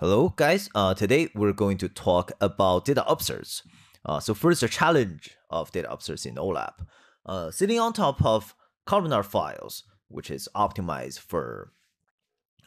Hello, guys. Uh, today we're going to talk about data upserts. Uh, so first, the challenge of data upserts in OLAP. Uh, sitting on top of columnar files, which is optimized for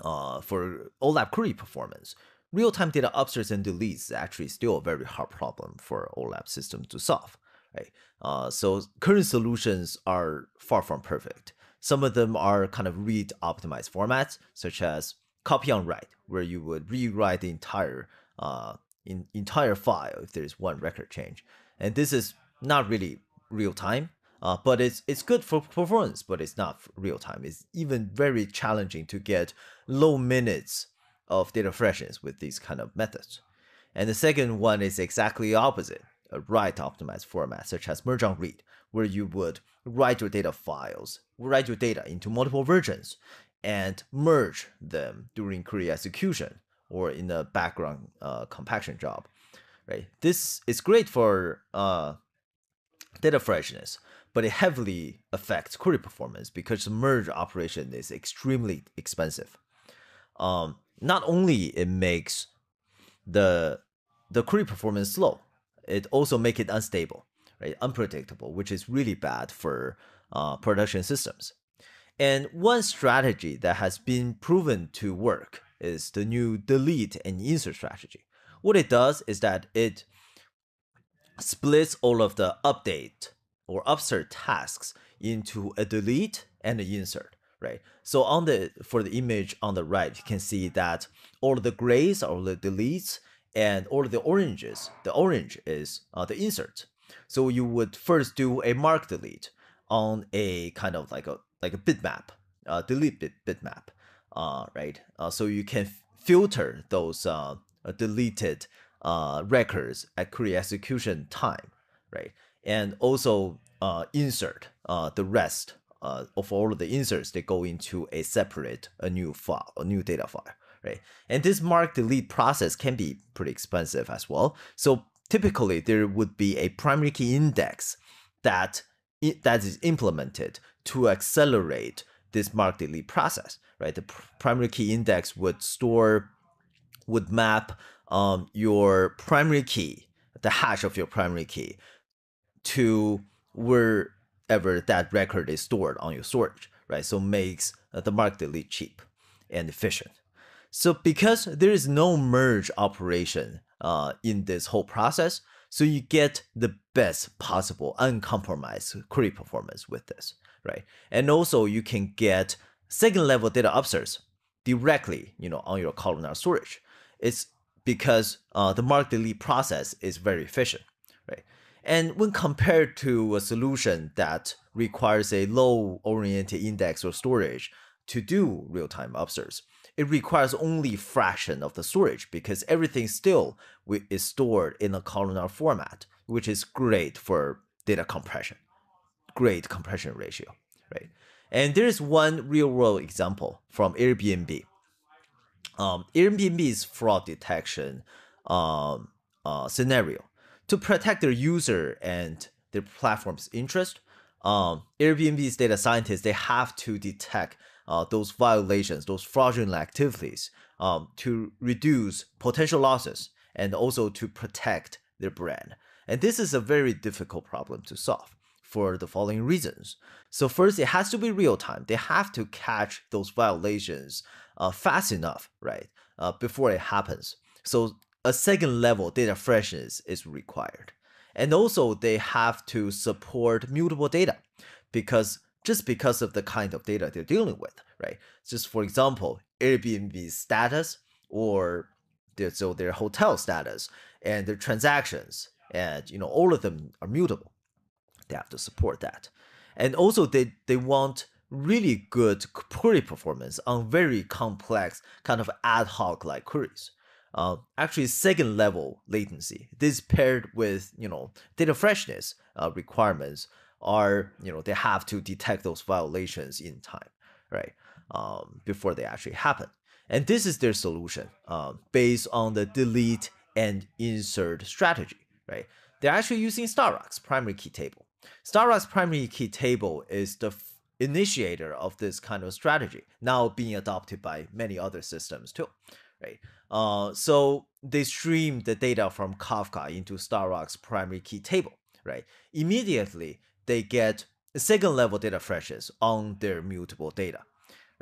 uh, for OLAP query performance, real-time data upserts and deletes is actually still a very hard problem for OLAP systems to solve. Right. Uh, so current solutions are far from perfect. Some of them are kind of read optimized formats, such as copy on write, where you would rewrite the entire uh, in, entire file if there's one record change. And this is not really real time, uh, but it's it's good for performance, but it's not real time. It's even very challenging to get low minutes of data freshness with these kind of methods. And the second one is exactly opposite, a write optimized format such as merge on read, where you would write your data files, write your data into multiple versions, and merge them during query execution or in the background uh, compaction job, right? This is great for uh, data freshness, but it heavily affects query performance because the merge operation is extremely expensive. Um, not only it makes the the query performance slow, it also make it unstable, right? Unpredictable, which is really bad for uh, production systems. And one strategy that has been proven to work is the new delete and insert strategy. What it does is that it splits all of the update or upsert tasks into a delete and an insert, right? So on the for the image on the right, you can see that all the grays are the deletes and all the oranges, the orange is uh, the insert. So you would first do a mark delete on a kind of like a like a bitmap, uh, delete bit bitmap, uh, right? Uh, so you can filter those uh, deleted uh, records at query execution time, right? And also uh, insert uh, the rest uh, of all of the inserts that go into a separate, a new file, a new data file, right? And this mark delete process can be pretty expensive as well. So typically there would be a primary key index that that is implemented to accelerate this mark delete process, right? The pr primary key index would store, would map um, your primary key, the hash of your primary key, to wherever that record is stored on your storage, right? So makes uh, the mark delete cheap and efficient. So because there is no merge operation uh, in this whole process, so you get the best possible uncompromised query performance with this, right? And also you can get second level data upserts directly, you know, on your columnar storage. It's because uh, the mark delete process is very efficient, right? And when compared to a solution that requires a row oriented index or storage to do real-time upserts, it requires only fraction of the storage because everything still is stored in a columnar format, which is great for data compression, great compression ratio, right? And there's one real world example from Airbnb. Um, Airbnb's fraud detection um, uh, scenario to protect their user and their platform's interest. Um, Airbnb's data scientists they have to detect uh, those violations, those fraudulent activities, um, to reduce potential losses and also to protect their brand. And this is a very difficult problem to solve for the following reasons. So first, it has to be real time. They have to catch those violations uh, fast enough, right, uh, before it happens. So a second level data freshness is required. And also they have to support mutable data because just because of the kind of data they're dealing with, right? Just for example, Airbnb status or their, so their hotel status and their transactions and you know all of them are mutable. They have to support that. And also they, they want really good query performance on very complex kind of ad hoc like queries. Uh, actually second level latency. This paired with you know data freshness uh, requirements are you know they have to detect those violations in time right um, before they actually happen and this is their solution um, based on the delete and insert strategy right they're actually using StarRocks primary key table StarRocks primary key table is the initiator of this kind of strategy now being adopted by many other systems too right? Uh, so they stream the data from Kafka into StarRocks' primary key table, right? Immediately they get second level data freshes on their mutable data,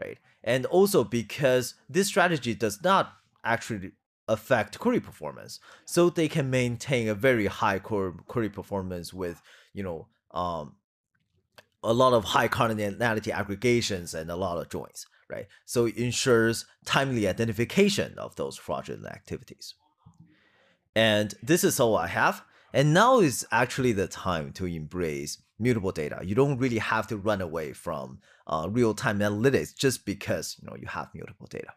right? And also because this strategy does not actually affect query performance, so they can maintain a very high query performance with you know um, a lot of high cardinality aggregations and a lot of joins, right? So it ensures timely identification of those fraudulent activities. And this is all I have. And now is actually the time to embrace mutable data. You don't really have to run away from uh, real-time analytics just because you know you have mutable data.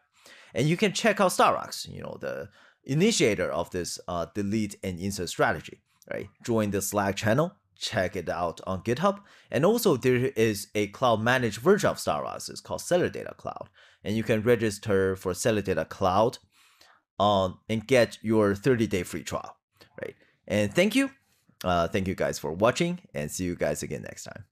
And you can check out StarRocks, you know, the initiator of this uh, delete and insert strategy, right? Join the Slack channel, check it out on GitHub. And also there is a cloud managed version of StarRocks. It's called CelerData Cloud. And you can register for CelerData Cloud um, and get your 30 day free trial, right? And thank you. Uh, thank you guys for watching and see you guys again next time.